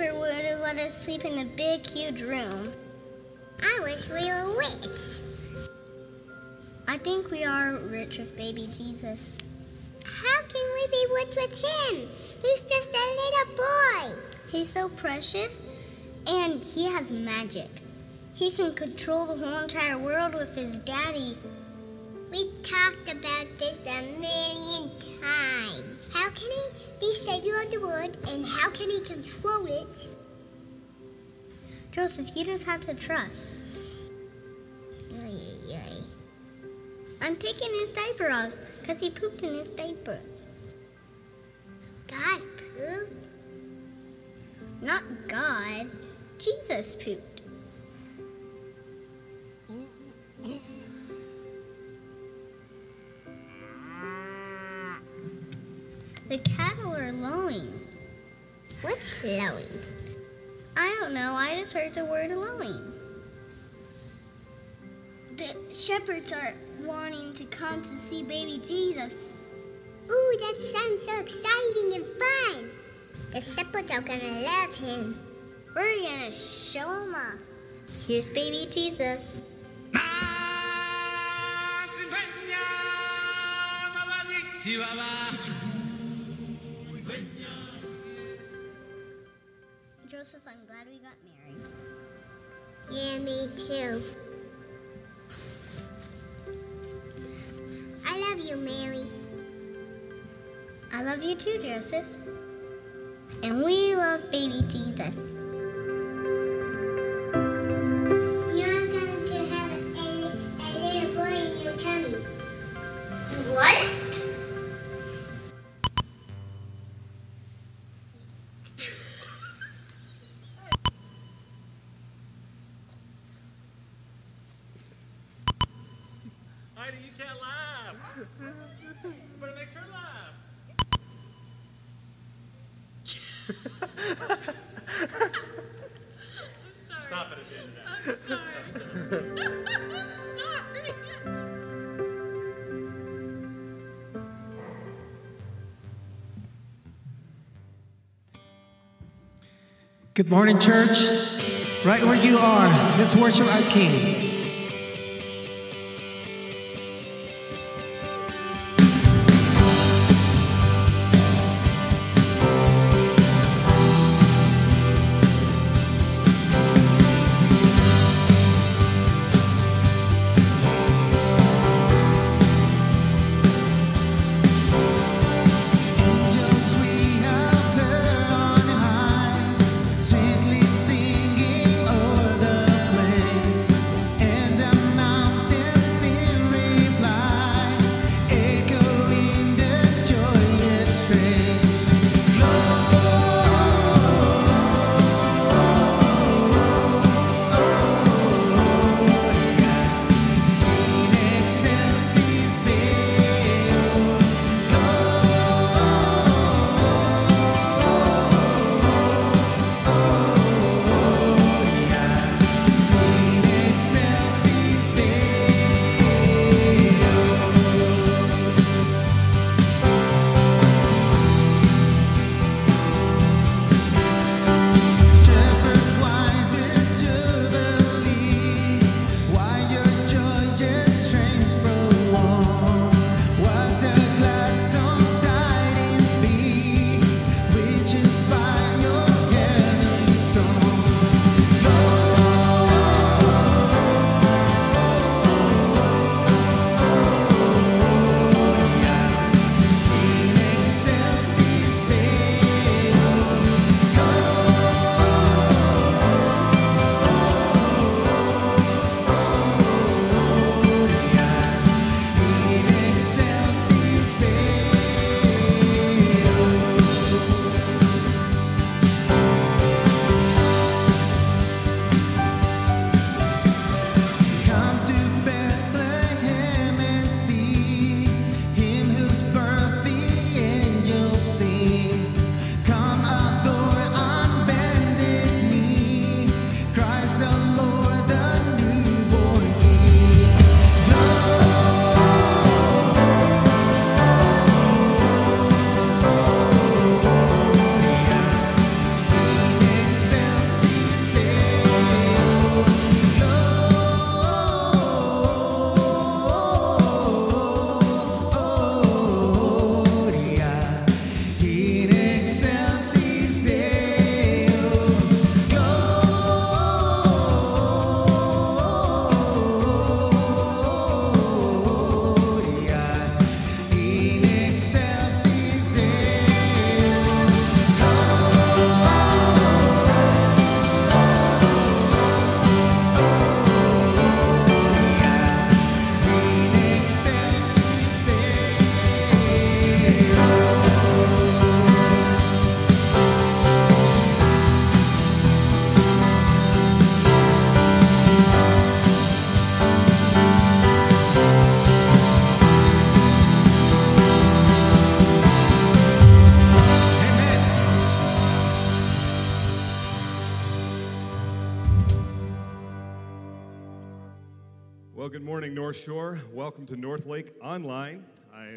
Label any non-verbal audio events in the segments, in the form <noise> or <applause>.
would have let us sleep in the big, huge room. I wish we were rich. I think we are rich with baby Jesus. How can we be rich with him? He's just a little boy. He's so precious, and he has magic. He can control the whole entire world with his daddy. We talked about this a million times. How can he be savior of the world, and how can he control it? Joseph, you just have to trust. Ay. I'm taking his diaper off because he pooped in his diaper. God poop? Not God. Jesus pooped. The cattle are lowing. What's lowing? I don't know. I just heard the word lowing. The shepherds are wanting to come to see baby Jesus. Ooh, that sounds so exciting and fun. The shepherds are gonna love him. We're gonna show him off. Here's baby Jesus. Joseph, I'm glad we got married. Yeah, me too. I love you, Mary. I love you too, Joseph. And we love baby Jesus. Heidi, you can't laugh. But it makes her laugh. <laughs> Stop it at the end of that. Good morning, church. Right where you are, let's worship our King.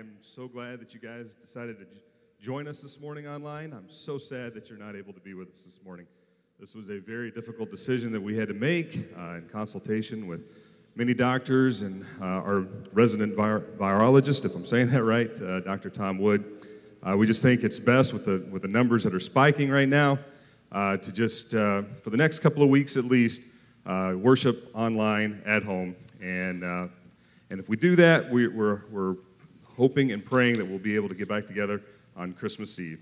Am so glad that you guys decided to j- join us this morning online. I'm so sad that you're not able to be with us this morning. This was a very difficult decision that we had to make uh, in consultation with many doctors and uh, our resident vir- virologist, if I'm saying <laughs> that right, uh, Dr. Tom Wood. Uh, we just think it's best with the, with the numbers that are spiking right now uh, to just, uh, for the next couple of weeks at least, uh, worship online at home. And, and if we do that, we, we're, we're hoping and praying that we'll be able to get back together on Christmas Eve.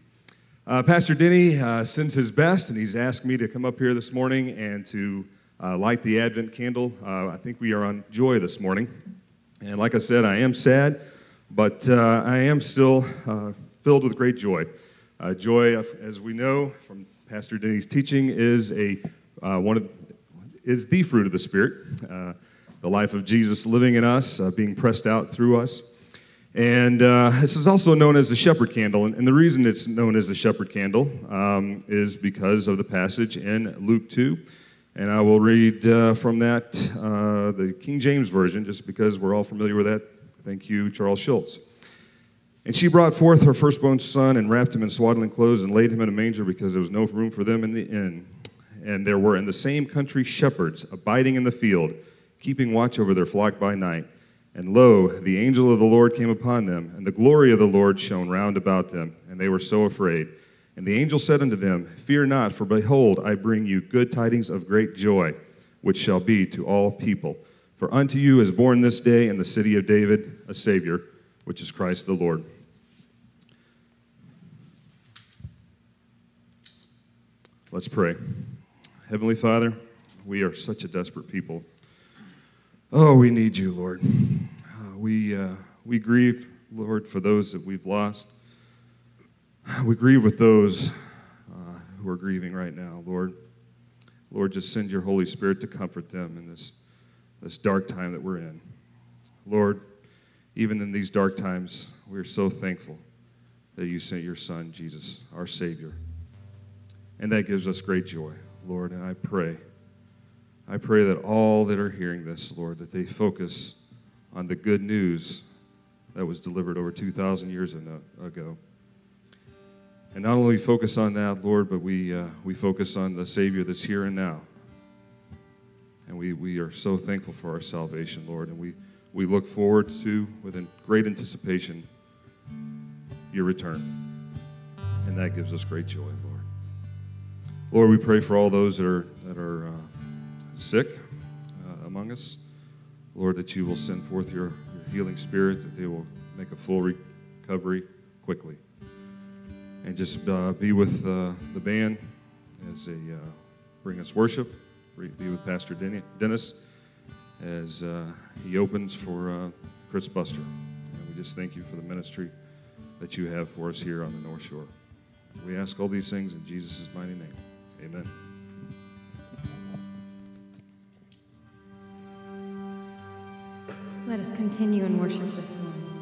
Uh, Pastor Denny uh, sends his best, and he's asked me to come up here this morning and to uh, light the Advent candle. Uh, I think we are on joy this morning. And like I said, I am sad, but uh, I am still uh, filled with great joy. Joy, as we know from Pastor Denny's teaching, is a one of is the fruit of the Spirit. The life of Jesus living in us, being pressed out through us. And uh, this is also known as the shepherd candle. And, and, the reason it's known as the shepherd candle um, is because of the passage in Luke 2. And I will read uh, from that, uh, the King James Version, just because we're all familiar with that. Thank you, Charles Schulz. And she brought forth her firstborn son and wrapped him in swaddling clothes and laid him in a manger because there was no room for them in the inn. And there were in the same country shepherds abiding in the field, keeping watch over their flock by night. And lo, the angel of the Lord came upon them, and the glory of the Lord shone round about them, and they were so afraid. And the angel said unto them, Fear not, for behold, I bring you good tidings of great joy, which shall be to all people. For unto you is born this day in the city of David a Savior, which is Christ the Lord. Let's pray. Heavenly Father, we are such a desperate people. Oh, we need you, Lord. We, uh, we grieve, Lord, for those that we've lost. We grieve with those uh, who are grieving right now, Lord. Lord, just send your Holy Spirit to comfort them in this, this dark time that we're in. Lord, even in these dark times, we're so thankful that you sent your Son, Jesus, our Savior. And that gives us great joy, Lord. And I pray I pray that all that are hearing this, Lord, that they focus on the good news that was delivered over 2,000 years ago. And not only focus on that, Lord, but we, uh, we focus on the Savior that's here and now. And we, we are so thankful for our salvation, Lord. And we, we look forward to, with great anticipation, your return. And that gives us great joy, Lord. Lord, we pray for all those that are, that are uh, sick uh, among us. Lord, that you will send forth your, your healing spirit, that they will make a full recovery quickly. And just uh, be with uh, the band as they uh, bring us worship. Be with Pastor Dennis as uh, he opens for uh, Chris Buster. And we just thank you for the ministry that you have for us here on the North Shore. We ask all these things in Jesus' mighty name. Amen. Let us continue in worship this morning.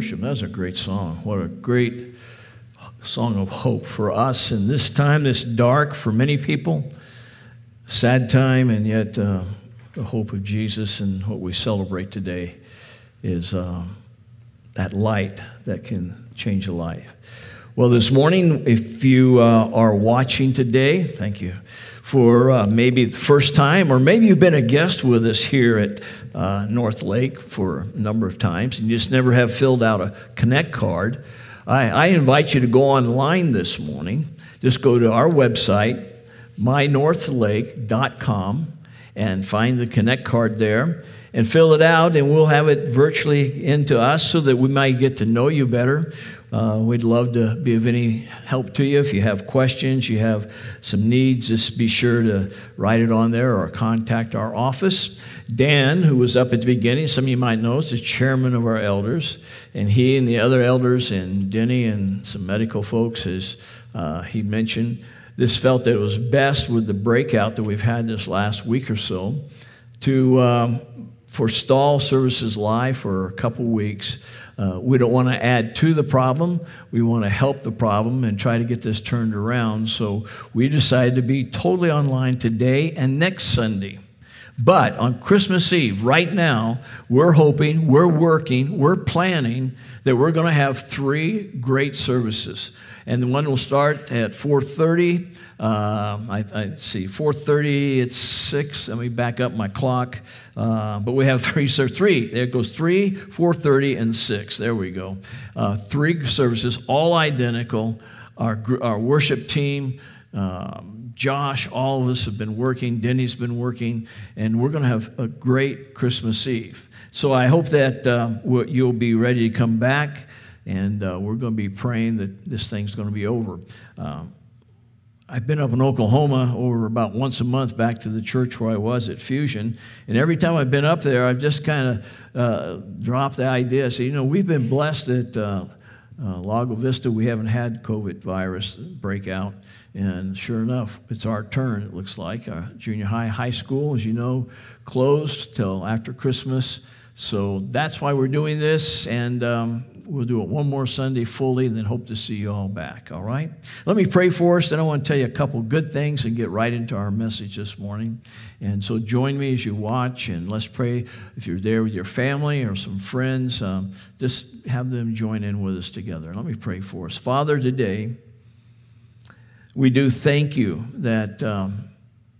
Worship. That was a great song. What a great song of hope for us in this time, this dark for many people, sad time, and yet uh, the hope of Jesus and what we celebrate today is uh, that light that can change a life. Well, this morning, if you uh, are watching today, thank you for uh, maybe the first time, or maybe you've been a guest with us here at uh, North Lake for a number of times and you just never have filled out a Connect card. I, I invite you to go online this morning. Just go to our website, mynorthlake.com, and find the Connect card there. And fill it out, and we'll have it virtually into us so that we might get to know you better. Uh, we'd love to be of any help to you. If you have questions, you have some needs, just be sure to write it on there or contact our office. Dan, who was up at the beginning, some of you might know, is the chairman of our elders. And he and the other elders, and Denny and some medical folks, as uh, he mentioned, this felt that it was best with the breakout that we've had this last week or so to um, forestall services live for a couple weeks uh, we don't want to add to the problem. We want to help the problem and try to get this turned around. So we decided to be totally online today and next Sunday. But on Christmas Eve, right now, we're hoping, we're working, we're planning that we're going to have three great services and the one will start at 4.30 uh, I, I, see 4.30 it's 6 let me back up my clock. Uh, but we have <laughs> three so three. There goes 3 4.30 and 6 there we go. Uh, three services all identical. Our, our worship team um, Josh, all of us have been working. Denny's been working, and we're going to have a great Christmas Eve. So I hope that uh, you'll be ready to come back and uh, we're going to be praying that this thing's going to be over. Um, I've been up in Oklahoma over about once a month back to the church where I was at Fusion. And every time I've been up there, I've just kind of uh, dropped the idea. So, you know, we've been blessed at uh, uh, Lago Vista. We haven't had COVID virus breakout. And sure enough, it's our turn, it looks like. Our junior high, high school, as you know, closed till after Christmas. So that's why we're doing this. And um, We'll do it one more Sunday fully and then hope to see you all back, all right? Let me pray for us. Then I want to tell you a couple good things and get right into our message this morning. And so join me as you watch and let's pray. If you're there with your family or some friends, um, just have them join in with us together. Let me pray for us. Father, today, we do thank you that um,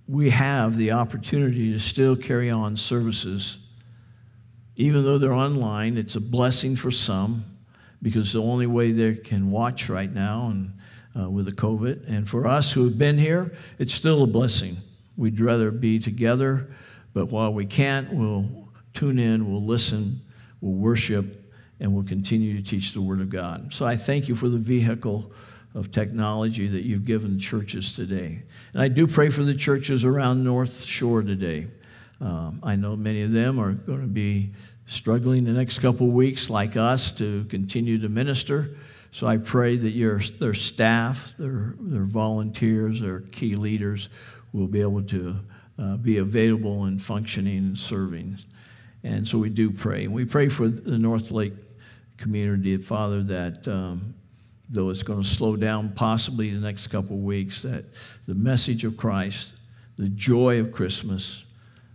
we have the opportunity to still carry on services. Even though they're online, it's a blessing for some because the only way they can watch right now and uh, with the COVID. And for us who have been here, it's still a blessing. We'd rather be together, but while we can't, we'll tune in, we'll listen, we'll worship, and we'll continue to teach the Word of God. So I thank you for the vehicle of technology that you've given churches today. And I do pray for the churches around North Shore today. Um, I know many of them are going to be struggling the next couple weeks, like us, to continue to minister. So I pray that your, their staff, their, their volunteers, their key leaders will be able to uh, be available and functioning and serving. And so we do pray. And we pray for the North Lake community, Father, that um, though it's going to slow down possibly the next couple weeks, that the message of Christ, the joy of Christmas,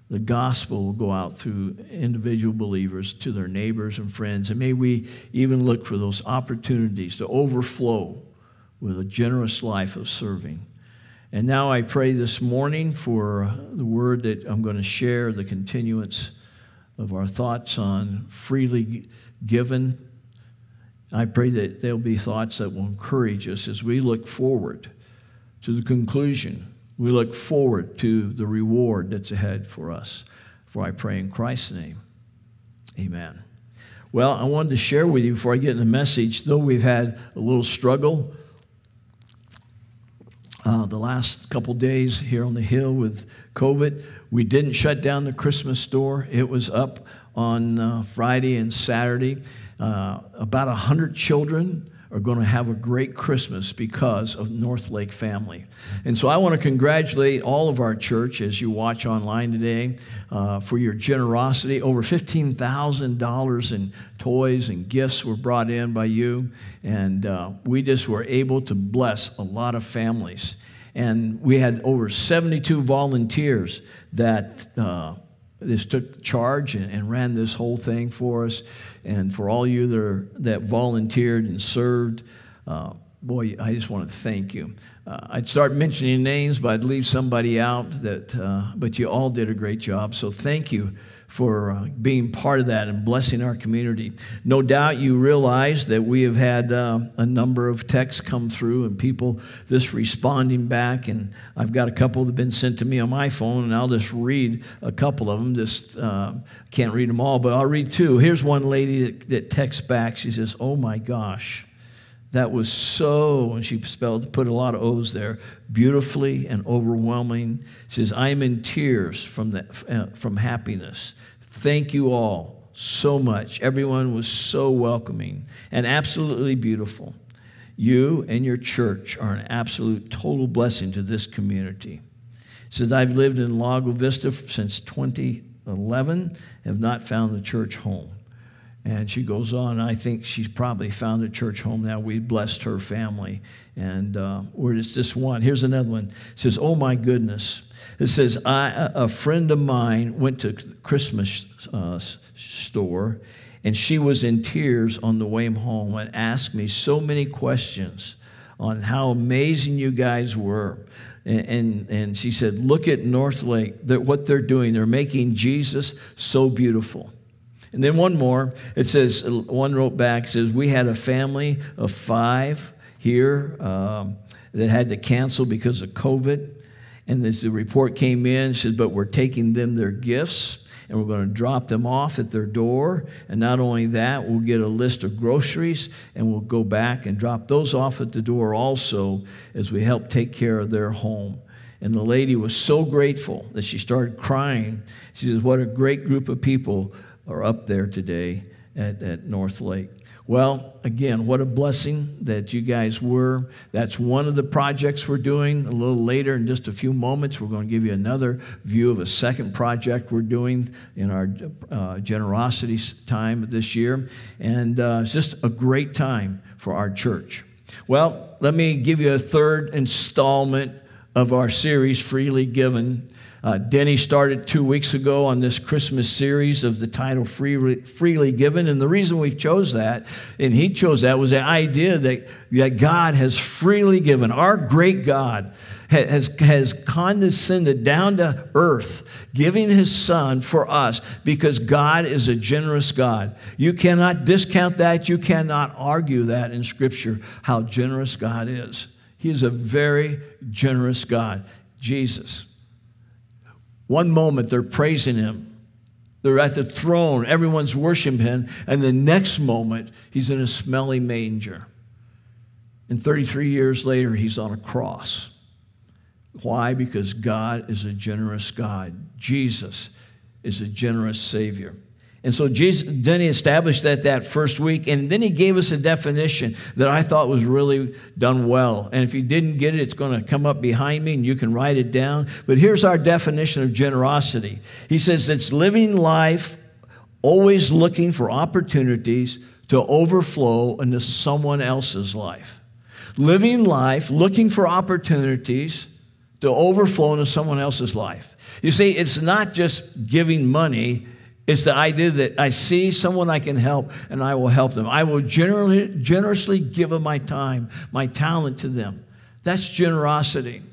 the gospel will go out through individual believers to their neighbors and friends. And may we even look for those opportunities to overflow with a generous life of serving. And now I pray this morning for the word that I'm going to share, the continuance of our thoughts on freely given. I pray that there'll be thoughts that will encourage us as we look forward to the conclusion we look forward to the reward that's ahead for us. For I pray in Christ's name. Amen. Well, I wanted to share with you before I get in the message, though we've had a little struggle uh, the last couple days here on the hill with COVID, we didn't shut down the Christmas store. It was up on uh, Friday and Saturday. Uh, about 100 children are going to have a great Christmas because of North Lake family. And so I want to congratulate all of our church as you watch online today uh, for your generosity. Over $15,000 in toys and gifts were brought in by you. And uh, we just were able to bless a lot of families. And we had over 72 volunteers that uh, this took charge and, and, ran this whole thing for us. And for all you that, are, that volunteered and served, uh, boy, I just want to thank you. Uh, I'd start mentioning names, but I'd leave somebody out. That, uh, but you all did a great job. So thank you for uh, being part of that and blessing our community. No doubt you realize that we have had uh, a number of texts come through and people just responding back. And I've got a couple that have been sent to me on my phone, and I'll just read a couple of them. Just uh, can't read them all, but I'll read two. Here's one lady that, that texts back. She says, Oh my gosh. That was so, and she spelled, put a lot of O's there, beautifully and overwhelming. Says, I'm in tears from, the, uh, from happiness. Thank you all so much. Everyone was so welcoming and absolutely beautiful. You and your church are an absolute total blessing to this community. Says, I've lived in Lago Vista since 2011, have not found the church home. And she goes on, I think she's probably found a church home now. We blessed her family. And uh, we're just, one. Here's another one. It says, Oh my goodness. It says, I, a friend of mine went to Christmas uh, store and she was in tears on the way home and asked me so many questions on how amazing you guys were. And, and, and she said, Look at North Lake, they're, what they're doing. They're making Jesus so beautiful. And then one more, it says, one wrote back, says, We had a family of five here um, that had to cancel because of COVID. And as the report came in, said, But we're taking them their gifts and we're going to drop them off at their door. And not only that, we'll get a list of groceries and we'll go back and drop those off at the door also as we help take care of their home. And the lady was so grateful that she started crying. She says, What a great group of people are up there today at, at North Lake. Well, again, what a blessing that you guys were. That's one of the projects we're doing. A little later, in just a few moments, we're going to give you another view of a second project we're doing in our uh, generosity time this year. And uh, it's just a great time for our church. Well, let me give you a third installment of our series, Freely Given. Uh, Denny started two weeks ago on this Christmas series of the title Freely, Freely Given. And the reason we chose that, and he chose that, was the idea that, that God has freely given. Our great God has, has condescended down to earth, giving his son for us because God is a generous God. You cannot discount that. You cannot argue that in Scripture, how generous God is. He is a very generous God. Jesus. One moment they're praising him. They're at the throne, everyone's worshiping him, and the next moment he's in a smelly manger. And 33 years later, he's on a cross. Why? Because God is a generous God. Jesus is a generous Savior. And so Jesus, then he established that that first week, and then he gave us a definition that I thought was really done well. And if you didn't get it, it's going to come up behind me, and you can write it down. But here's our definition of generosity. He says it's living life, always looking for opportunities to overflow into someone else's life. Living life, looking for opportunities to overflow into someone else's life. You see, it's not just giving money it's the idea that I see someone I can help and I will help them. I will generally, generously give of my time, my talent to them. That's generosity.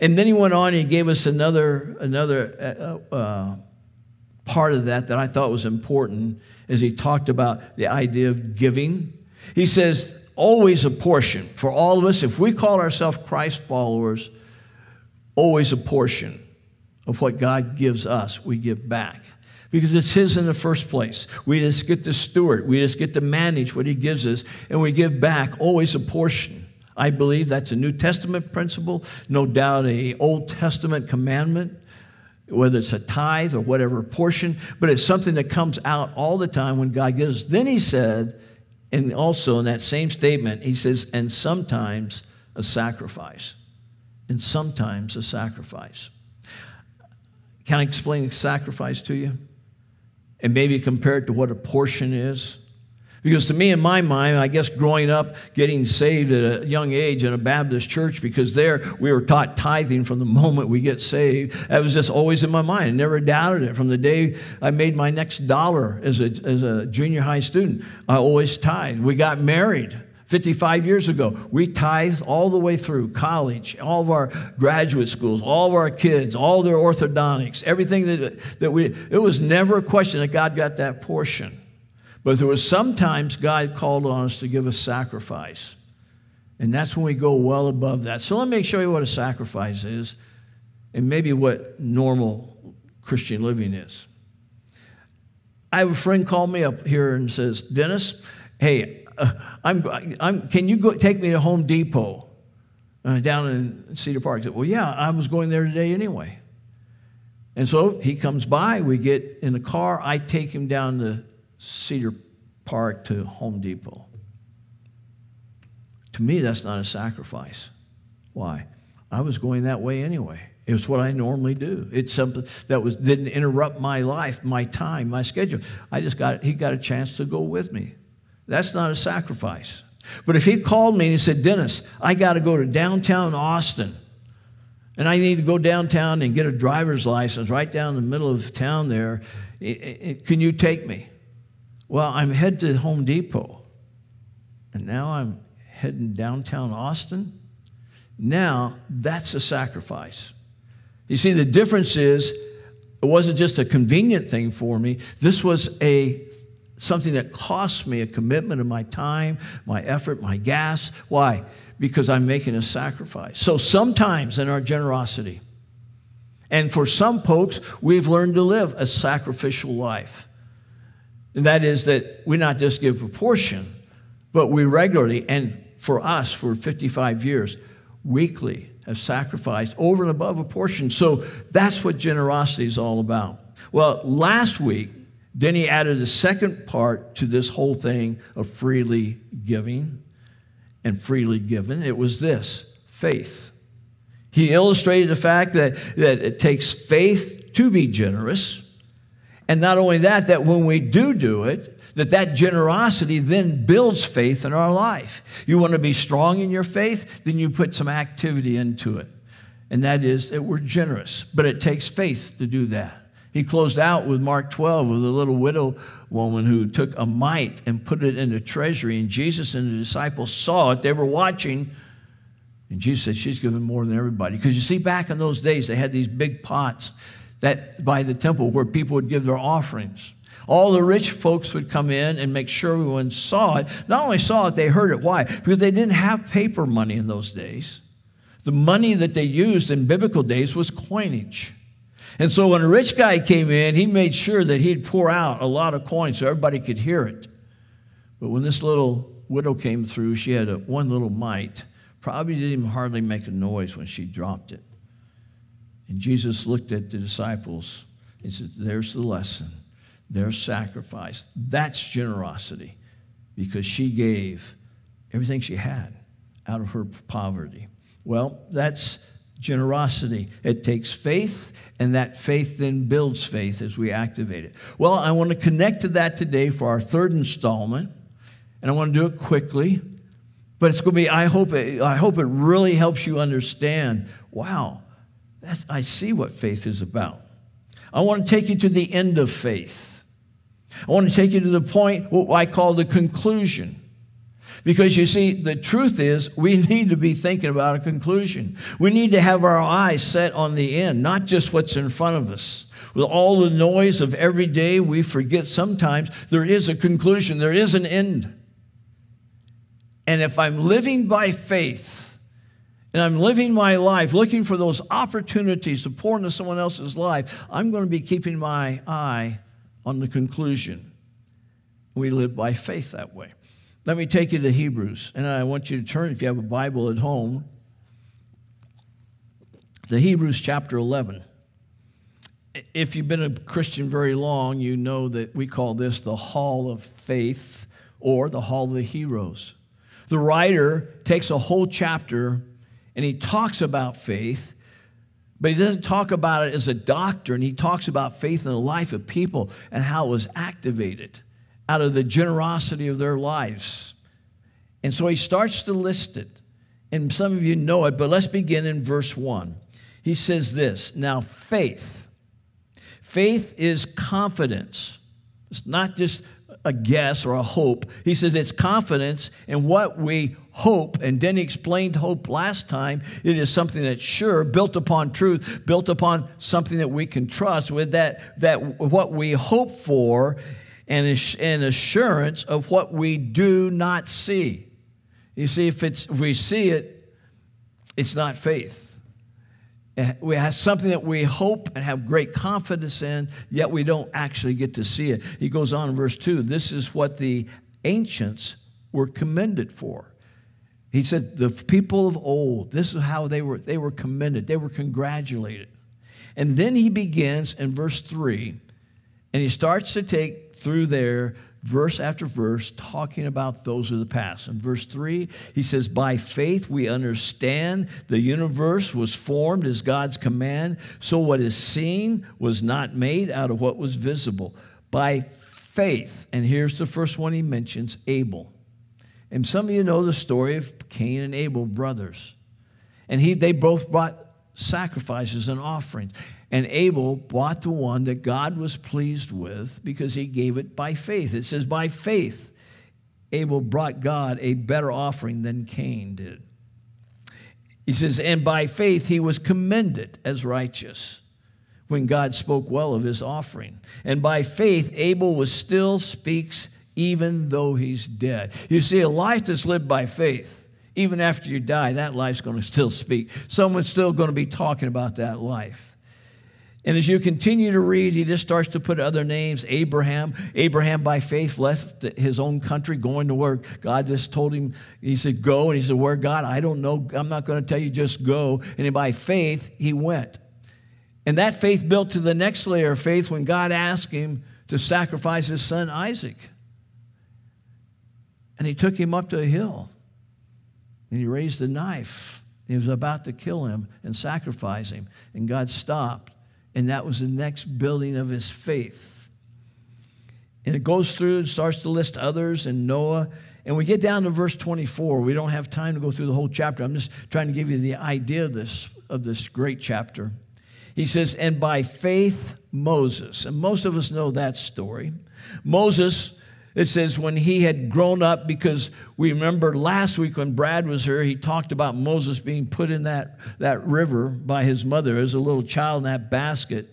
And then he went on and he gave us another, another uh, uh, part of that that I thought was important as he talked about the idea of giving. He says, always a portion. For all of us, if we call ourselves Christ followers, always a portion of what God gives us, we give back because it's His in the first place. We just get to steward, we just get to manage what He gives us, and we give back always a portion. I believe that's a New Testament principle, no doubt a Old Testament commandment, whether it's a tithe or whatever portion, but it's something that comes out all the time when God gives. Then He said, and also in that same statement, He says, and sometimes a sacrifice. And sometimes a sacrifice. Can I explain sacrifice to you? And maybe compare it to what a portion is? Because to me, in my mind, I guess growing up, getting saved at a young age in a Baptist church, because there we were taught tithing from the <laughs> moment we get saved. That was just always in my mind. I never doubted it. From the day I made my next dollar as a, as a junior high student, I always tithed. We got married 55 years ago, we tithe all the way through college, all of our graduate schools, all of our kids, all their orthodontics, everything that, that we, it was never a question that God got that portion. But there was sometimes God called on us to give a sacrifice. And that's when we go well above that. So let me show you what a sacrifice is and maybe what normal Christian living is. I have a friend call me up here and says, Dennis, hey, I'm, I'm, can you go take me to Home Depot uh, down in Cedar Park? I said, well, yeah, I was going there today anyway. And so he comes by, we get in the car, I take him down to Cedar Park to Home Depot. To me, that's not a sacrifice. Why? I was going that way anyway. It was what I normally do. It's something that was didn't interrupt my life, my time, my schedule. I just got he got a chance to go with me. That's not a sacrifice. But if he called me and he said, Dennis, I got to go to downtown Austin, and I need to go downtown and get a driver's license right down in the middle of town there, can you take me? Well, I'm headed to Home Depot, and now I'm heading downtown Austin. Now that's a sacrifice. You see, the difference is it wasn't just a convenient thing for me. This was a something that costs me a commitment of my time, my effort, my gas. Why? Because I'm making a sacrifice. So sometimes in our generosity, and for some folks, we've learned to live a sacrificial life. And that is that we not just give a portion, but we regularly, and for us for 55 years, weekly have sacrificed over and above a portion. So that's what generosity is all about. Well, last week, then he added a second part to this whole thing of freely giving and freely given. It was this faith. He illustrated the fact that, that it takes faith to be generous. And not only that, that when we do do it, that that generosity then builds faith in our life. You want to be strong in your faith, then you put some activity into it. And that is that we're generous, but it takes faith to do that. He closed out with Mark 12 with a little widow woman who took a mite and put it in the treasury, and Jesus and the disciples saw it. They were watching, and Jesus said, She's given more than everybody. Because you see, back in those days, they had these big pots that by the temple where people would give their offerings. All the rich folks would come in and make sure everyone saw it. Not only saw it, they heard it. Why? Because they didn't have paper money in those days. The money that they used in biblical days was coinage. And so when a rich guy came in, he made sure that he'd pour out a lot of coins so everybody could hear it. But when this little widow came through, she had a, one little mite. Probably didn't even hardly make a noise when she dropped it. And Jesus looked at the disciples and said, There's the lesson. There's sacrifice. That's generosity because she gave everything she had out of her poverty. Well, that's generosity. It takes faith, and that faith then builds faith as we activate it. Well, I want to connect to that today for our third installment, and I want to do it quickly. But it's going to be, I hope it, I hope it really helps you understand wow, I see what faith is about. I want to take you to the end of faith. I want to take you to the point, what I call the conclusion. Because you see, the truth is, we <laughs> need to be thinking about a conclusion. We need to have our eyes set on the end, not just what's in front of us. With all the noise of every day, we forget sometimes there is a conclusion, there is an end. And if I'm living by faith, and I'm living my life looking for those opportunities to pour into someone else's life, I'm going to be keeping my eye on the conclusion. We live by faith that way. Let me take you to Hebrews, and I want you to turn, if you have a Bible at home, to Hebrews chapter 11. If you've been a Christian very long, you know that we call this the Hall of Faith or the Hall of the Heroes. The writer takes a whole chapter and he talks about faith, but he doesn't talk about it as a doctrine. He talks about faith in the life of people and how it was activated out of the generosity of their lives. And so he starts to list it. And some of you know it, but let's begin in verse 1. He says this Now, faith. Faith is confidence. It's not just a guess or a hope. He says it's confidence in what we hope. And then he explained hope last time. It is something that's sure, built upon truth, built upon something that we can trust with that, that what we hope for and an assurance of what we do not see. You see, if, it's, if we see it, it's not faith. Eh, we have something that we hope and have great confidence in, yet we don't actually get to see it. He goes on in verse 2 this is what the ancients were commended for. He said, The people of old, this is how they were, they were commended, they were congratulated. And then he begins in verse 3, and he starts to take through there verse after verse, talking about those of the past. In verse 3, he says, By faith we understand the universe was formed as God's command, so what is seen was not made out of what was visible. By faith, and here's the first one he mentions Abel. And some of you know the story of Cain and Abel, brothers. And he, they both brought sacrifices and offerings. And Abel bought the one that God was pleased with because he gave it by faith. It says, by faith, Abel brought God a better offering than Cain did. He says, and by faith he was commended as righteous when God spoke well of his offering. And by faith, Abel was still speaks even though he's dead. You see, a life that's lived by faith, even after you die, that life's going to still speak. Someone's still going to be talking about that life. And as you continue to read, he just starts to put other names. Abraham, Abraham by faith left his own country going to work. God just told him, he said, go. And he said, where God? I don't know. I'm not going to tell you, just go. And by faith, he went. And that faith built to the next layer of faith when God asked him to sacrifice his son Isaac. And he took him up to a hill. And he raised a knife. He was about to kill him and sacrifice him. And God stopped and that was the next building of his faith. And it goes through and starts to list others and Noah. And we get down to verse 24. We don't have time to go through the whole chapter. I'm just trying to give you the idea of this, of this great chapter. He says, And by faith, Moses. And most of us know that story. Moses it says, when he had grown up, because we remember last week when Brad was here, he talked about Moses being put in that, that river by his mother as a little child in that basket.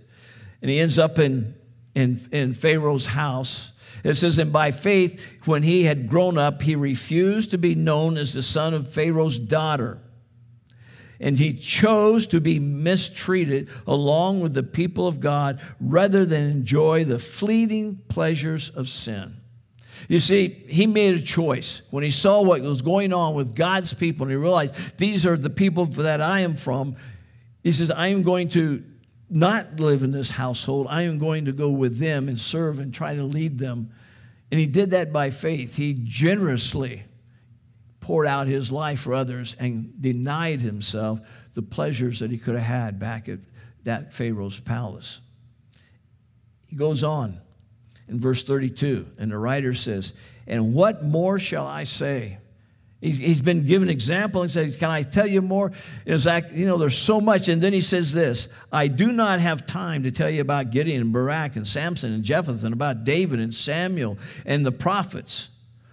And he ends up in, in, in Pharaoh's house. It says, and by faith, when he had grown up, he refused to be known as the son of Pharaoh's daughter. And he chose to be mistreated along with the people of God rather than enjoy the fleeting pleasures of sin. You see, he made a choice. When he saw what was going on with God's people and he realized these are the people that I am from, he says, I am going to not live in this household. I am going to go with them and serve and try to lead them. And he did that by faith. He generously poured out his life for others and denied himself the pleasures that he could have had back at that Pharaoh's palace. He goes on in verse 32. And the writer says, And what more shall I say? He's, he's been given example and said, Can I tell you more? It's like, you know, there's so much. And then he says this I do not have time to tell you about Gideon and Barak and Samson and Jephthah and about David and Samuel and the prophets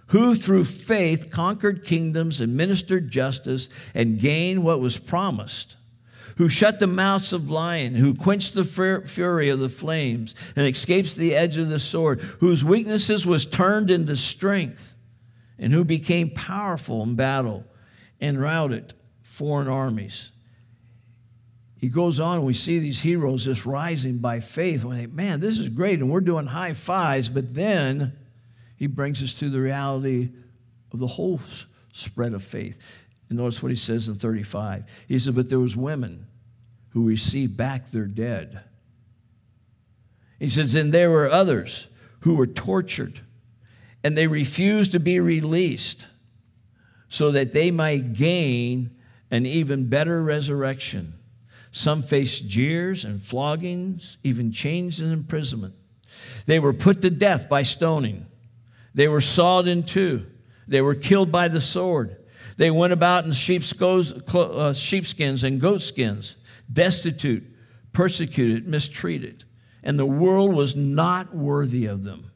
who through faith conquered kingdoms, administered justice, and gained what was promised who shut the mouths of lions, who quenched the fury of the flames, and escapes the edge of the sword, whose weaknesses was turned into strength, and who became powerful in battle and routed foreign armies. He goes on, and we see these heroes just rising by faith. We think, man, this is great, and we're doing high fives, but then he brings us to the reality of the whole spread of faith. And notice what he says in 35. He said, But there was women who received back their dead. He says, And there were others who were tortured, and they refused to be released so that they might gain an even better resurrection. Some faced jeers and floggings, even chains and imprisonment. They were put to death by stoning. They were sawed in two. They were killed by the sword. They went about in uh, sheepskins and goatskins, destitute, persecuted, mistreated, and the world was not worthy of them.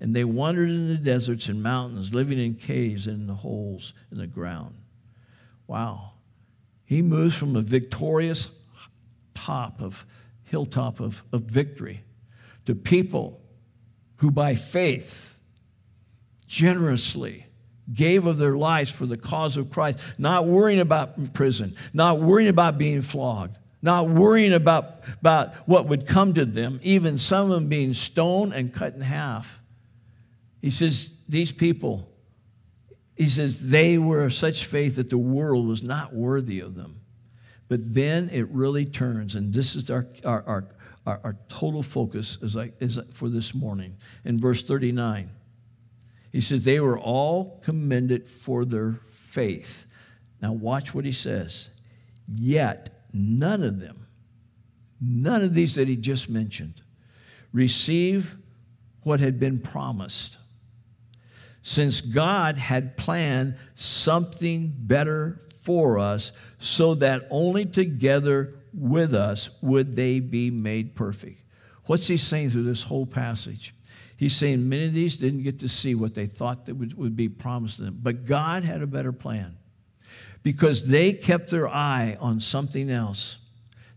And they wandered in the deserts and mountains, living in caves and in the holes in the ground. Wow. He moves from a victorious top of hilltop of, of victory to people who by faith generously gave of their lives for the cause of Christ, not worrying about prison, not worrying about being flogged, not worrying about, about what would come to them, even some of them being stoned and cut in half. He says, These people, he says, they were of such faith that the world was not worthy of them. But then it really turns, and this is our, our, our, our, total focus as I, as for this morning. In verse 39, he says, They were all commended for their faith. Now, watch what he says. Yet, none of them, none of these that he just mentioned, receive what had been promised. Since God had planned something better for us, so that only together with us would they be made perfect. What's he saying through this whole passage? He's saying many of these didn't get to see what they thought that would, would be promised to them. But God had a better plan because they kept their eye on something else.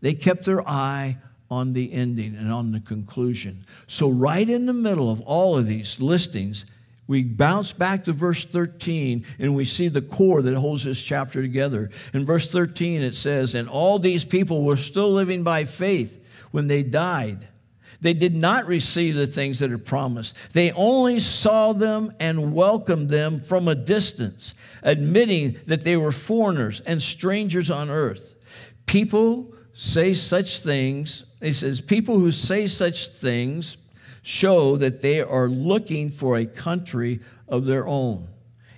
They kept their eye on the ending and on the conclusion. So, right in the middle of all of these listings, we bounce back to verse 13 and we see the core that holds this chapter together. In verse 13, it says, And all these people were still living by faith when they died. They did not receive the things that are promised. They only saw them and welcomed them from a distance, admitting that they were foreigners and strangers on earth. People say such things, he says, people who say such things show that they are looking for a country of their own.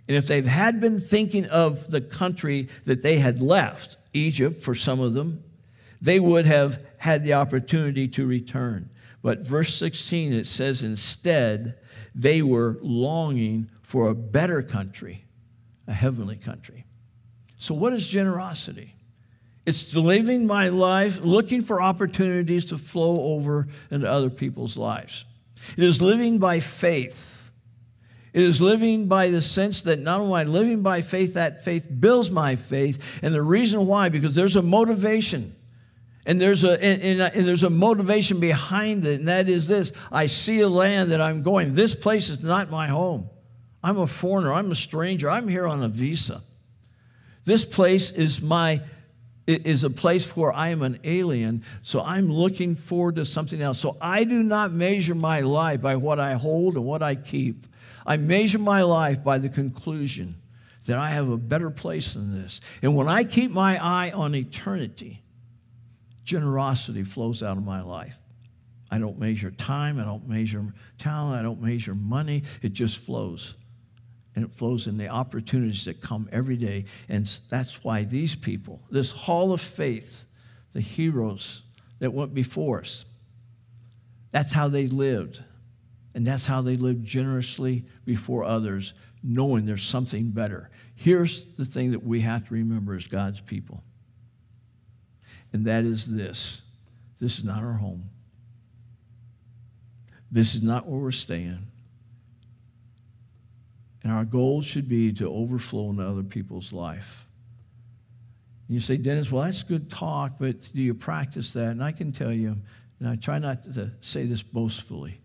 And if they had been thinking of the country that they had left, Egypt for some of them, they would have had the opportunity to return. But verse 16, it says, instead, they were longing for a better country, a heavenly country. So, what is generosity? It's living my life looking for opportunities to flow over into other people's lives. It is living by faith. It is living by the sense that not only living by faith, that faith builds my faith. And the reason why, because there's a motivation. And there's a, and, and, there's a motivation behind it, and that is this I see a land that I'm going. This place is not my home. I'm a foreigner, I'm a stranger, I'm here on a visa. This place is my is a place where I am an alien, so I'm looking forward to something else. So I do not measure my life by what I hold and what I keep. I measure my life by the conclusion that I have a better place than this. And when I keep my eye on eternity, generosity flows out of my life. I don't measure time, I don't measure talent, I don't measure money, it just flows. And it flows in the opportunities that come every day. And that's why these people, this hall of faith, the heroes that went before us, that's how they lived. And that's how they lived generously before others, knowing there's something better. Here's the thing that we have to remember as God's people and that is this this is not our home. This is not where we're staying. And our goal should be to overflow into other people's life. And you say, Dennis, well, that's good talk, but do you practice that? And I can tell you, and I try not to say this boastfully,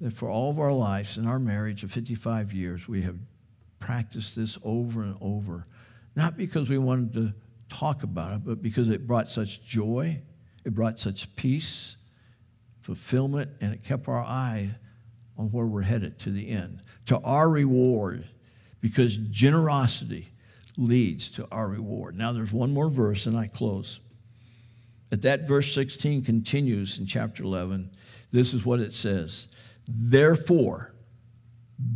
that for all of our lives in our marriage of 55 years, we have practiced this over and over. Not because we wanted to talk about it, but because it brought such joy, it brought such peace, fulfillment, and it kept our eye on where we're headed to the end, to our reward, because generosity leads to our reward. Now, there's one more verse, and I close. At that verse 16 continues in chapter 11. This is what it says Therefore,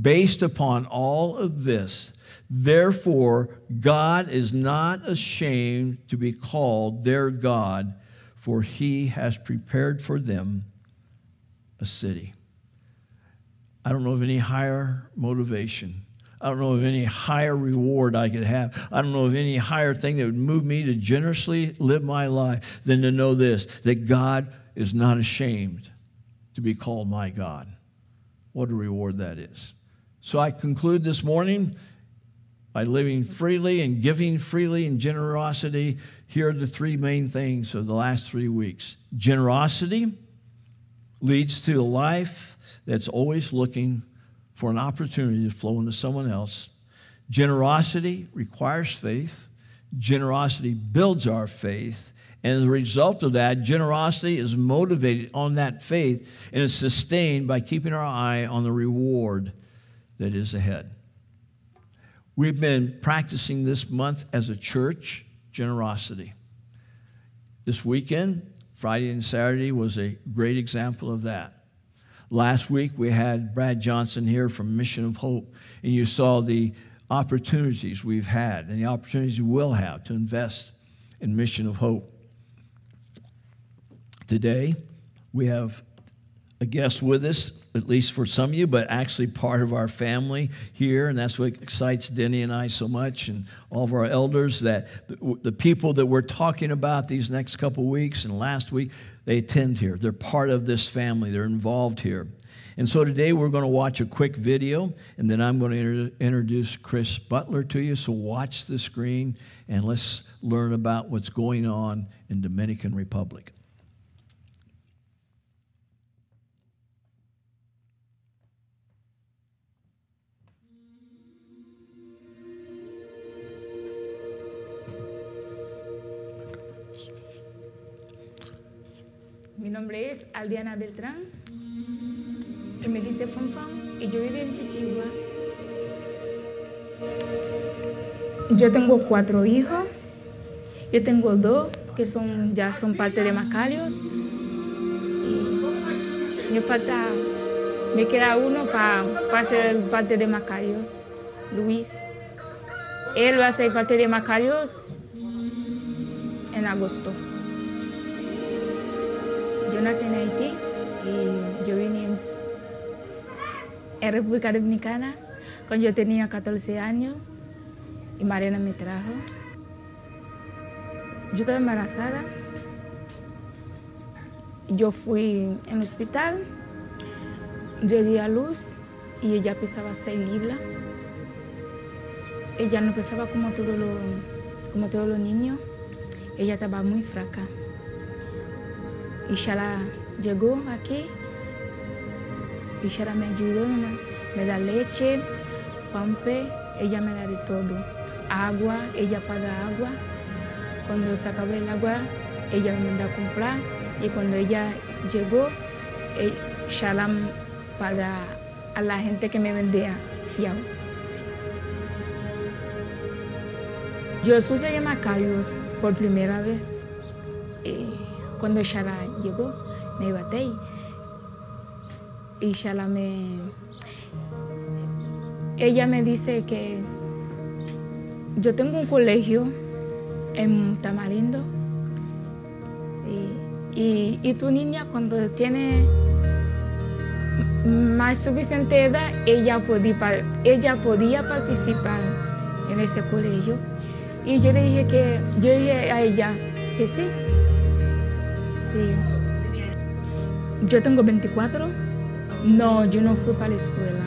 based upon all of this, Therefore, God is not ashamed to be called their God, for he has prepared for them a city. I don't know of any higher motivation. I don't know of any higher reward I could have. I don't know of any higher thing that would move me to generously live my life than to know this that God is not ashamed to be called my God. What a reward that is. So I conclude this morning by living freely and giving freely in generosity. Here are the three main things of the last three weeks generosity leads to a life that's always looking for an opportunity to flow into someone else. Generosity requires faith. Generosity builds our faith. And as a result of that, generosity is motivated on that faith and is sustained by keeping our eye on the reward that is ahead. We've been practicing this month as a church generosity. This weekend, Friday and Saturday, was a great example of that. Last week, we had Brad Johnson here from Mission of Hope, and you saw the opportunities we've had and the opportunities we will have to invest in Mission of Hope. Today, we have a guest with us, at least for some of you, but actually part of our family here. And that's what excites Denny and I so much, and all of our elders that the, people that we're talking about these next couple weeks and last week, they attend here. They're part of this family, they're involved here. And so today we're going to watch a quick video, and then I'm going to inter- introduce Chris Butler to you. So watch the screen and let's learn about what's going on in Dominican Republic. Mi nombre es Aldiana Beltrán, me dice Fonfan, y yo vivo en Chichigua. Yo tengo cuatro hijos. Yo tengo dos que son, ya son parte de Macarios. Y me me queda uno para ser parte de Macarios, Luis. Él va a ser parte de Macarios en agosto. Yo nací en Haití y yo vine en, República Dominicana cuando yo tenía 14 años y Mariana me trajo. Yo estaba embarazada. Yo fui el hospital, yo di a luz y ella pesaba 6 libras. Ella no pesaba como todos los, como todos los niños. Ella estaba muy fraca. Y Shara llegó aquí y Shara me ayudó, me, da leche, pampe, ella me da de todo. Agua, ella paga agua. Cuando se acaba el agua, ella me manda a comprar. Y cuando ella llegó, eh, Shara paga a la gente que me vendía fiado. Yo escuché a Macarios por primera vez. Eh, cuando Shara llegó, me batí y Shara me... Ella me dice que yo tengo un colegio en Tamarindo. Sí. Y, y tu niña cuando tiene más suficiente edad, ella podía, ella podía participar en ese colegio. Y yo le dije que, yo dije a ella que sí. Sí. Yo tengo 24. No, yo no fui para la escuela.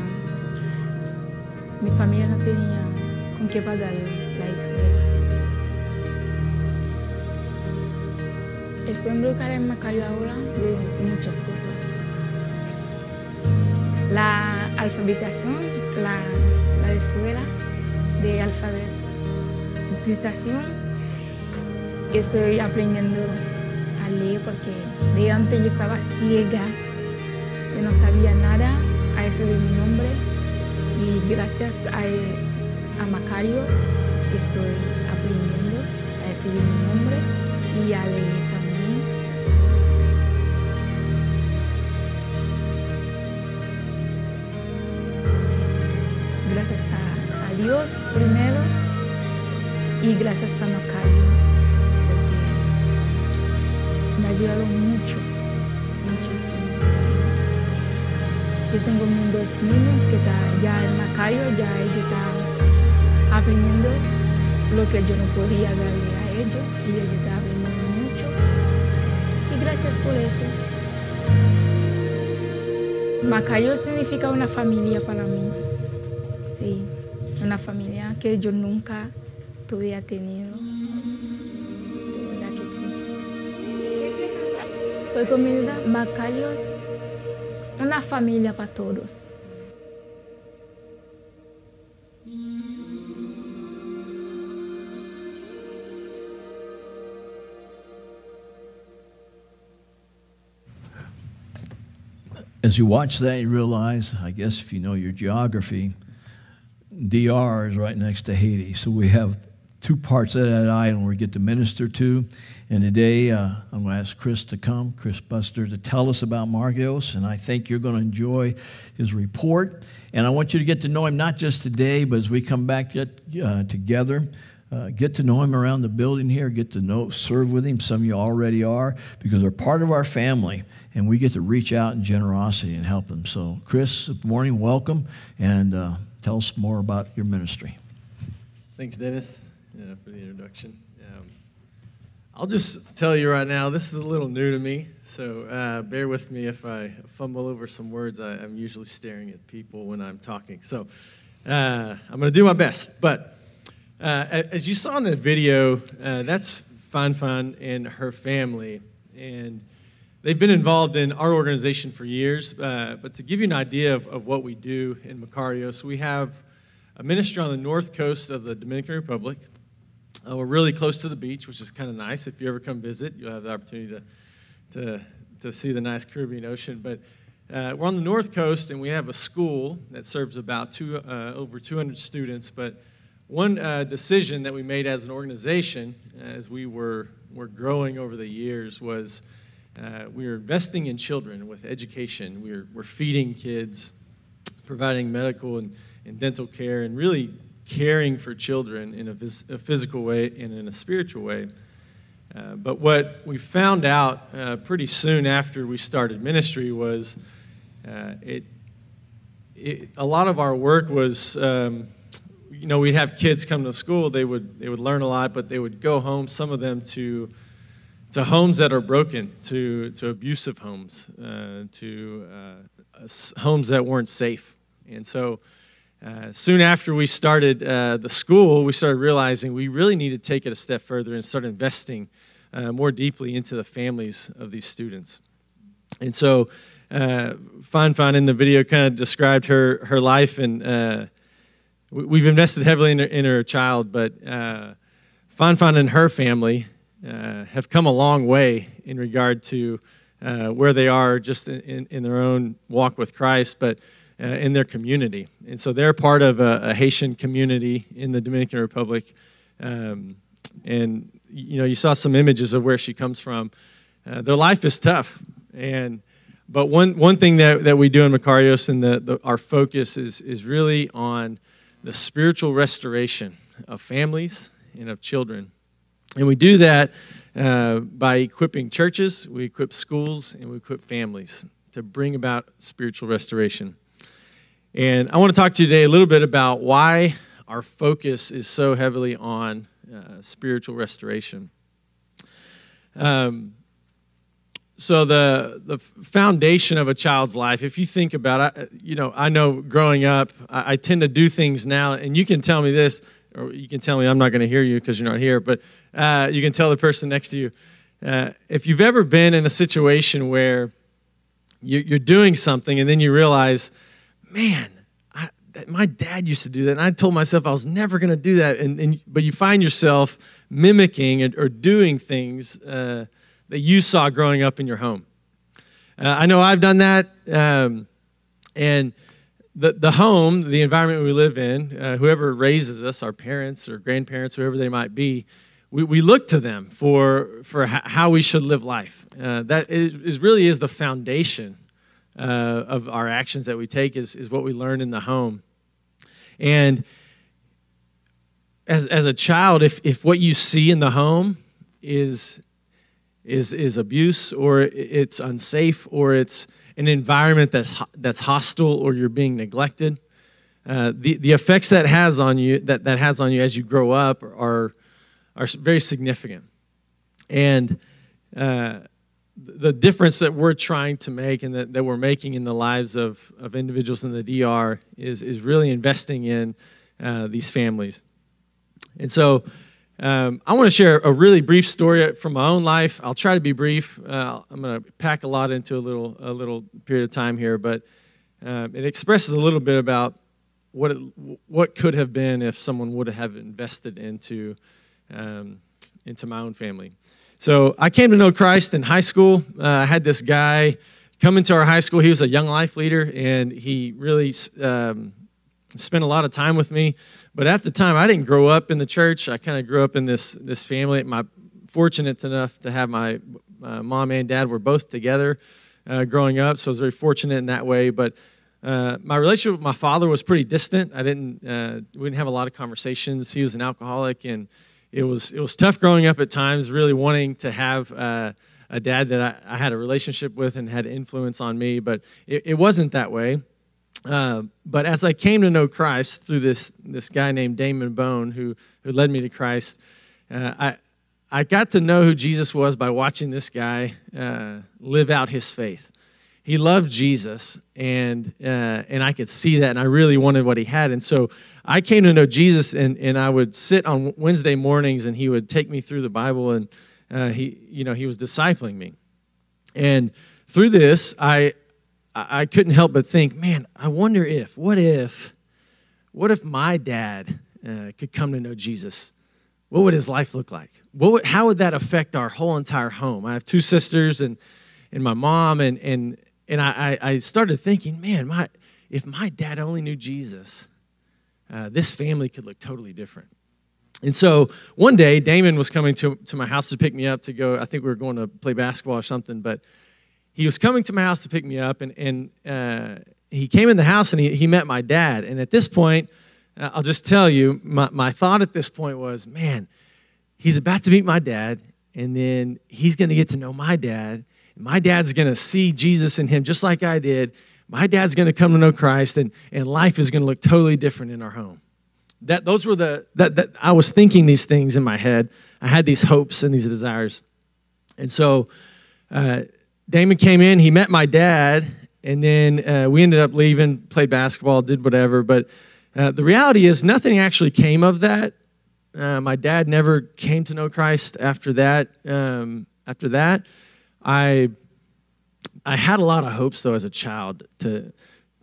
Mi familia no tenía con qué pagar la escuela. Estoy involucrada en Macario ahora de muchas cosas. La alfabetización, la, la escuela de alfabetización. Estoy aprendiendo a porque de antes yo estaba ciega, yo no sabía nada a eso de mi nombre. Y gracias a, Macario estoy aprendiendo a escribir mi nombre y a leer también. Gracias a Dios primero y gracias a Macario me ayudaron mucho, muchísimo. Yo tengo dos niños que están ya en Macario, ya ellos están aprendiendo lo que yo no podía darle a ellos y ellos están aprendiendo mucho. Y gracias por eso. Macayo significa una familia para mí. Sí, una familia que yo nunca tuviera tenido. Macayo es una familia para todos. As you watch that, you realize, I guess if you know your geography, DR is right next to Haiti. So we have two parts of that island we get to minister to. And today, uh, I'm going to ask Chris to come, Chris Butler, to tell us about Makarios. And I think you're going to enjoy his report. And I want you to get to know him not just today, but as we come back uh, together. Uh, get to know him around the building here, get to know, serve with him. Some of you already are because they're part of our family, and we get to reach out in generosity and help them. So, Chris, good morning, welcome, and uh, tell us more about your ministry. Thanks, Dennis, uh, for the introduction. I'll just tell you right now, this is a little new to me, so uh, bear with me if I fumble over some words. I, am usually staring at people when I'm talking, so uh, I'm going to do my best. But uh, as you saw in the video, uh, that's Fan Fan and her family. And they've been involved in our organization for years. Uh, but to give you an idea of, of what we do in Makarios, we have a ministry on the north coast of the Dominican Republic. Uh, we're really close to the beach, which is kind of nice. If you ever come visit, you'll have the opportunity to, to, to see the nice Caribbean Ocean. But uh, we're on the north coast, and we have a school that serves about two, uh, over 200 students. But one uh, decision that we made as an organization as we were, were growing over the years was uh, we were investing in children with education. We were, we're feeding kids, providing medical and, and dental care, and really caring for children in a, vis- a physical way and in a spiritual way. Uh, but what we found out uh, pretty soon after we started ministry was uh, it, it, a lot of our work was um, you know, we'd have kids come to school. They would they would learn a lot, but they would go home. Some of them to to homes that are broken, to to abusive homes, uh, to uh, homes that weren't safe. And so, uh, soon after we started uh, the school, we started realizing we really need to take it a step further and start investing uh, more deeply into the families of these students. And so, uh, Fan Fan in the video kind of described her her life and we've invested heavily in her, in her child, but uh, Fan Fan and her family uh, have come a long way in regard to uh, where they are just in, in, their own walk with Christ, but uh, in their community. And so they're part of a, a Haitian community in the Dominican Republic. Um, and, you know, you saw some images of where she comes from. Uh, their life is tough. And, but one, one thing that, that we do in Makarios and the, the, our focus is, is really on the spiritual restoration of families and of children. And we do that uh, by equipping churches, we equip schools, and we equip families to bring about spiritual restoration. And I want to talk to you today a little bit about why our focus is so heavily on uh, spiritual restoration. Um, so the the foundation of a child's life if you think about it you know i know growing up I, I, tend to do things now and you can tell me this or you can tell me i'm not going to hear you because you're not here but uh, you can tell the person next to you uh, if you've ever been in a situation where you, are doing something and then you realize man I, that, my dad used to do that and i told myself i was never going to do that and, and, but you find yourself mimicking or, or doing things uh, that you saw growing up in your home. Uh, I know I've done that. Um, and the, the home, the environment we live in, uh, whoever raises us, our parents or grandparents, whoever they might be, we, we look to them for, for how we should live life. Uh, that is, is, really is the foundation uh, of our actions that we take is, is what we learn in the home. And as, as a child, if, if what you see in the home is is, is abuse or it's unsafe or it's an environment that's, that's hostile or you're being neglected. Uh, the, the effects that has on you that, that has on you as you grow up are, are very significant. And uh, the difference that we're trying to make and that, that we're making in the lives of, of individuals in the DR is, is really investing in uh, these families. And so um, I want to share a really brief story from my own life. I'll try to be brief. Uh, I'm going to pack a lot into a little, a little period of time here, but um, it expresses a little bit about what, it, what could have been if someone would have invested into, um, into my own family. So I came to know Christ in high school. Uh, I had this guy come into our high school. He was a young life leader, and he really um, spent a lot of time with me. But at the time, I didn't grow up in the church. I kind of grew up in this this family. My fortunate enough to have my uh, mom and dad were both together uh, growing up, so I was very fortunate in that way. But uh, my relationship with my father was pretty distant. I didn't uh, we didn't have a lot of conversations. He was an alcoholic and it was it was tough growing up at times, really wanting to have uh, a dad that I, I, had a relationship with and had influence on me, but it, it wasn't that way. Uh, but as I came to know Christ through this this guy named Damon Bone, who who led me to Christ, uh, I I got to know who Jesus was by watching this guy uh, live out his faith he loved Jesus, and uh, and I could see that, and I really wanted what he had, and so I came to know Jesus, and and I would sit on Wednesday mornings, and he would take me through the Bible, and uh, he you know he was discipling me, and through this I I couldn't help but think, man, I wonder if what if what if my dad uh, could come to know Jesus? What would his life look like? What would, how would that affect our whole entire home? I have two sisters and and my mom and and and I, I started thinking, man, my, if my dad only knew Jesus, uh, this family could look totally different. And so one day, Damon was coming to, to my house to pick me up to go. I think we were going to play basketball or something, but he was coming to my house to pick me up, and, and uh, he came in the house and he, he met my dad. And at this point, uh, I'll just tell you, my, my thought at this point was, man, he's about to meet my dad, and then he's going to get to know my dad, my dad's going to see Jesus in him just like I did. My dad's going to come to know Christ, and, and life is going to look totally different in our home. That, those were the, that, that I was thinking these things in my head. I had these hopes and these desires. And so uh, Damon came in, he met my dad, and then uh, we ended up leaving, played basketball, did whatever. But uh, the reality is, nothing actually came of that. Uh, my dad never came to know Christ after that. Um, after that, I I had a lot of hopes though as a child to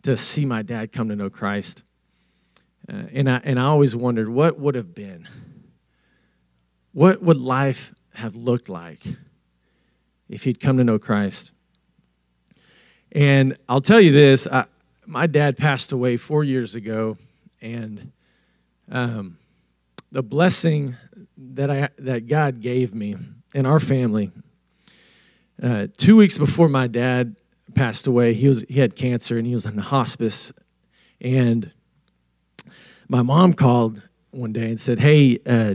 to see my dad come to know Christ, uh, and I and I always wondered what would have been. What would life have looked like if he'd come to know Christ? And I'll tell you this: I, my dad passed away four years ago, and um, the blessing that I that God gave me and our family uh, two weeks before my dad passed away, he was he had cancer and he was in the hospice, and my mom called one day and said, "Hey," uh,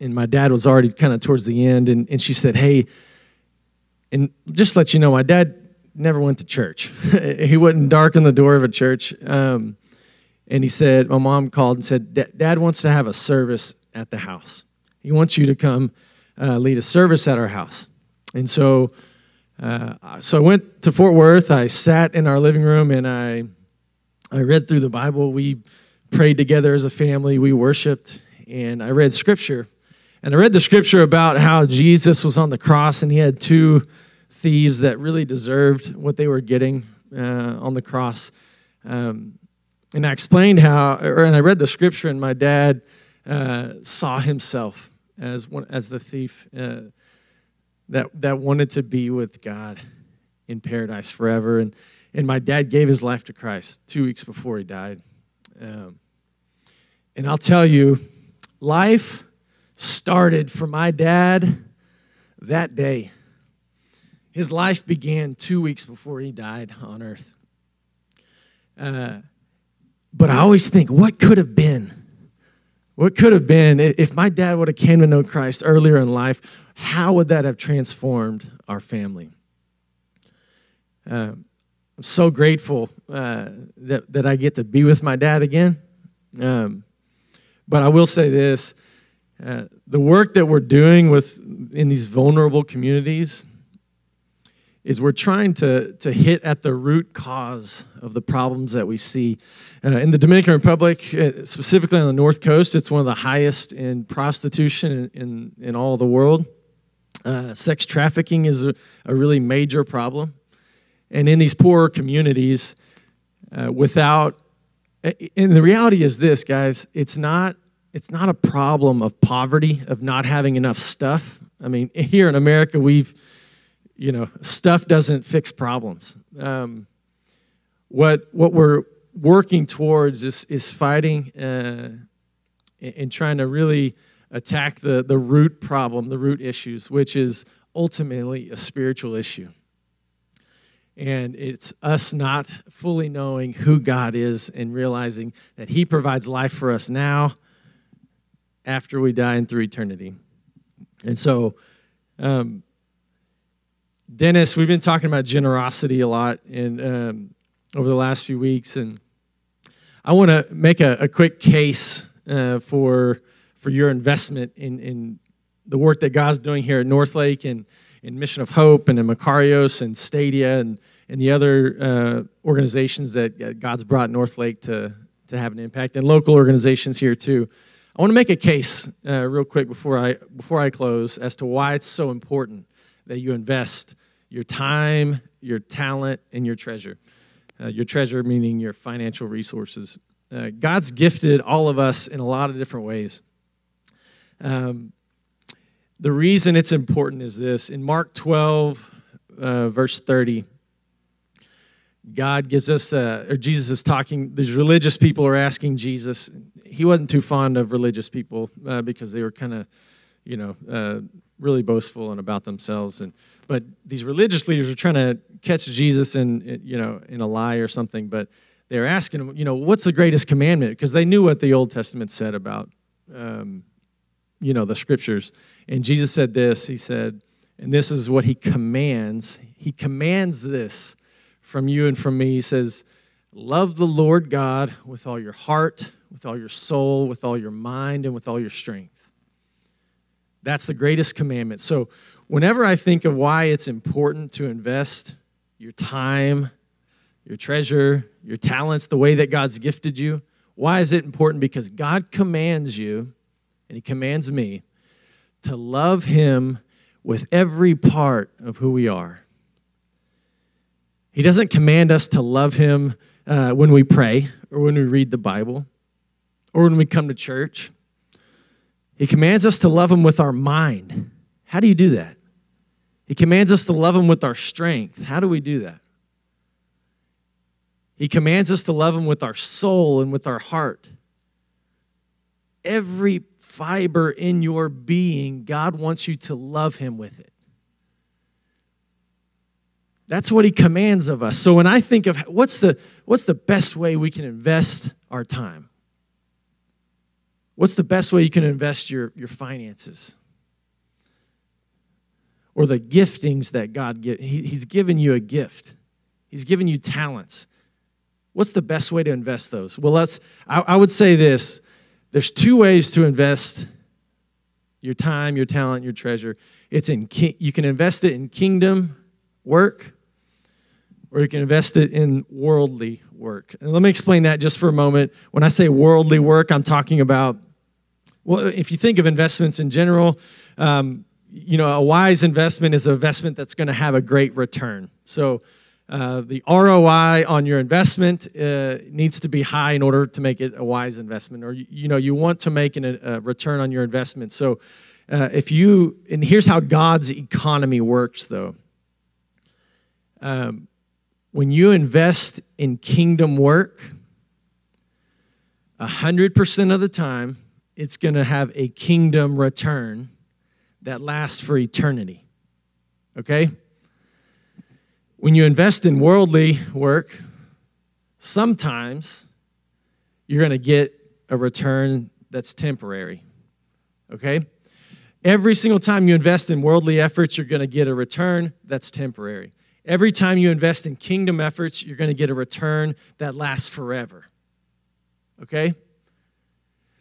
and my dad was already kind of towards the end, and, and she said, "Hey," and just let you know, my dad never went to church. <laughs> he wouldn't darken the door of a church. Um, and he said, my mom called and said, Dad wants to have a service at the house. He wants you to come uh, lead a service at our house. And so, uh, so I went to Fort Worth. I sat in our living room and I, I read through the Bible. We prayed together as a family. We worshiped, and I read scripture. And I read the scripture about how Jesus was on the cross and he had two thieves that really deserved what they were getting uh, on the cross. Um, and I explained how, or, and I read the scripture, and my dad uh, saw himself as one, as the thief. Uh, that, that wanted to be with God in paradise forever. And, and my dad gave his life to Christ two weeks before he died. Um, and I'll tell you, life started for my dad that day. His life began two weeks before he died on earth. Uh, but I always think, what could have been? What could have been if my dad would have came to know Christ earlier in life? How would that have transformed our family? Uh, I'm so grateful uh, that, that I get to be with my dad again. Um, but I will say this uh, the work that we're doing with in these vulnerable communities is we're trying to, to hit at the root cause of the problems that we see. Uh, in the Dominican Republic, uh, specifically on the North Coast, it's one of the highest in prostitution in, in, in all the world. Uh, sex trafficking is a, a, really major problem. And in these poor communities, uh, without, and the reality is this, guys, it's not, it's not a problem of poverty, of not having enough stuff. I mean, here in America, we've, you know, stuff doesn't fix problems. Um, what, what we're working towards is, is fighting uh, and trying to really attack the, the root problem, the root issues, which is ultimately a spiritual issue. And it's us not fully knowing who God is and realizing that He provides life for us now after we die and through eternity. And so, um, Dennis, we've been talking about generosity a lot in, um, over the last few weeks, and I want to make a, a, quick case uh, for, for your investment in, in the work that God's doing here at Northlake and in Mission of Hope and in Makarios and Stadia and, and the other uh, organizations that God's brought Northlake to, to have an impact, and local organizations here too. I want to make a case uh, real quick before I, before I close as to why it's so important that you invest your time, your talent, and your treasure. Uh, your treasure meaning your financial resources. Uh, God's gifted all of us in a lot of different ways. Um, the reason it's important is this in Mark 12, uh, verse 30. God gives us, uh, or Jesus is talking, these religious people are asking Jesus. He wasn't too fond of religious people uh, because they were kind of, you know, uh, really boastful and about themselves. And but these religious leaders are trying to catch Jesus in you know in a lie or something. But they're asking him, you know, what's the greatest commandment? Because they knew what the Old Testament said about, um, you know, the scriptures. And Jesus said this. He said, and this is what he commands. He commands this from you and from me. He says, Love the Lord God with all your heart, with all your soul, with all your mind, and with all your strength. That's the greatest commandment. So, whenever I think of why it's important to invest your time, your treasure, your talents, the way that God's gifted you, why is it important? Because God commands you, and He commands me, to love Him with every part of who we are. He doesn't command us to love Him uh, when we pray or when we read the Bible or when we come to church. He commands us to love Him with our mind. How do you do that? He commands us to love Him with our strength. How do we do that? He commands us to love Him with our soul and with our heart. Every fiber in your being, God wants you to love Him with it. That's what He commands of us. So when I think of what's the, what's the best way we can invest our time? What's the best way you can invest your, your finances? Or the giftings that God gives. He, he's given you a gift. He's given you talents. What's the best way to invest those? Well, let's I, I would say this. There's two ways to invest your time, your talent, your treasure. It's in ki- you can invest it in kingdom work or you can invest it in worldly work. And let me explain that just for a moment. When I say worldly work, I'm talking about well, if you think of investments in general, um, you know, a wise investment is an investment that's going to have a great return. So uh, the ROI on your investment uh, needs to be high in order to make it a wise investment, or you know, you want to make an, a return on your investment. So uh, if you, and here's how God's economy works, though. Um, when you invest in kingdom work, 100% of the time, it's going to have a kingdom return that lasts for eternity. Okay? When you invest in worldly work, sometimes you're going to get a return that's temporary. Okay? Every single time you invest in worldly efforts, you're going to get a return that's temporary. Every time you invest in kingdom efforts, you're going to get a return that lasts forever. Okay?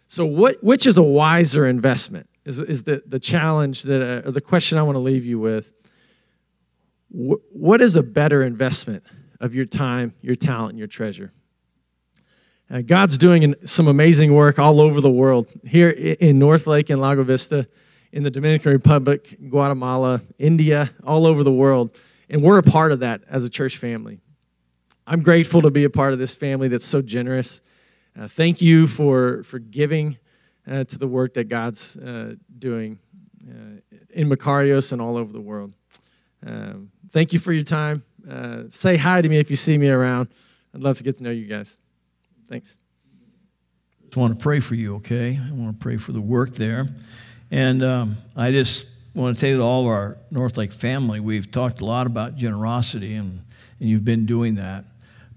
So, what, which is a wiser investment? Is, is the, the challenge that, uh, or the question I want to leave you with. Wh- what is a better investment of your time, your talent, and your treasure? Uh, God's doing an, some amazing work all over the world. Here in Northlake and Lago Vista, in the Dominican Republic, Guatemala, India, all over the world. And we're a part of that as a church family. I'm grateful to be a part of this family that's so generous. Uh, thank you for, for giving uh, to the work that God's uh, doing uh, in Makarios and all over the world. Um, thank you for your time. Uh, say hi to me if you see me around. I'd love to get to know you guys. Thanks. Just want to pray for you, okay? I want to pray for the work there. And um, I just want to tell you to all of our Northlake family, we've talked a lot about generosity, and, and you've been doing that.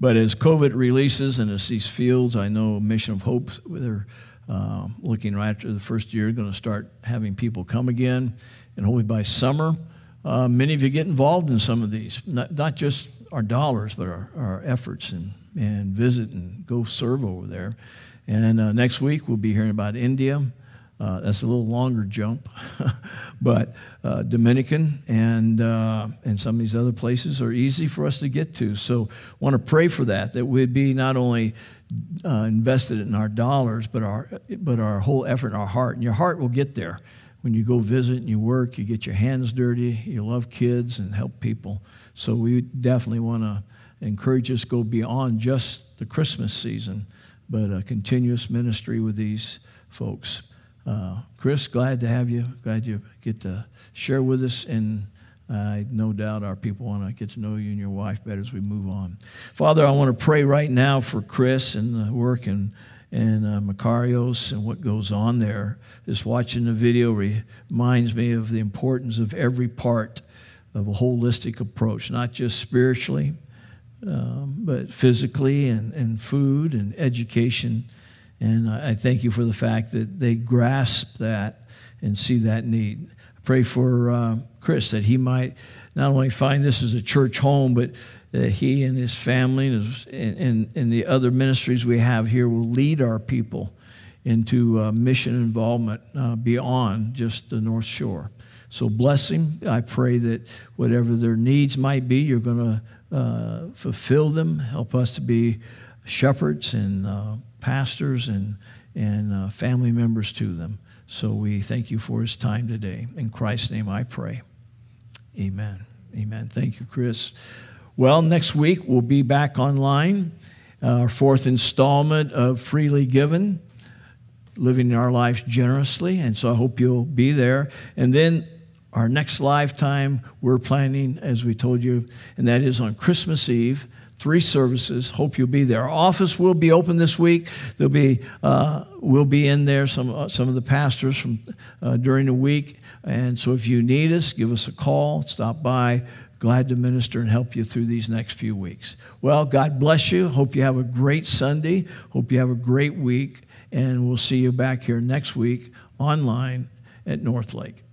But as COVID releases and as these fields, I know Mission of Hope, they're uh, looking right after the first year, going to start having people come again. And hopefully by summer, uh, many of you get involved in some of these, not, not just our dollars, but our, our efforts and, and visit and go serve over there. And uh, next week, we'll be hearing about India. Uh, that's a little longer jump, <laughs> but uh, Dominican and uh, and some of these other places are easy for us to get to. So, want to pray for that that we'd be not only uh, invested in our dollars, but our but our whole effort and our heart. And your heart will get there when you go visit and you work. You get your hands dirty. You love kids and help people. So we definitely want to encourage us to go beyond just the Christmas season, but a continuous ministry with these folks. Uh, Chris, glad to have you. Glad you get to share with us. And I no doubt our people want to get to know you and your wife better as we move on. Father, I want to pray right now for Chris and the work and and uh, Makarios and what goes on there. Just watching the video reminds me of the importance of every part of a holistic approach, not just spiritually, um, but physically and, and food and education and I thank you for the fact that they grasp that and see that need. I pray for uh, Chris that he might not only find this as a church home, but that he and his family and, his, and, and, the other ministries we have here will lead our people into uh, mission involvement uh, beyond just the North Shore. So bless him. I pray that whatever their needs might be, you're going to uh, fulfill them. Help us to be shepherds and uh, pastors and, and uh, family members to them. So we thank you for his time today. In Christ's name I pray. Amen. Amen. Thank you, Chris. Well, next week we'll be back online, uh, our fourth installment of Freely Given, living our lives generously. And so I hope you'll be there. And then our next lifetime, we're planning, as we told you, and that is on Christmas Eve three services. Hope you'll be there. Our office will be open this week. There'll be uh, we'll be in there. Some uh, some of the pastors from uh, during the week, and so if you need us, give us a call. Stop by. Glad to minister and help you through these next few weeks. Well, God bless you. Hope you have a great Sunday. Hope you have a great week, and we'll see you back here next week online at Northlake.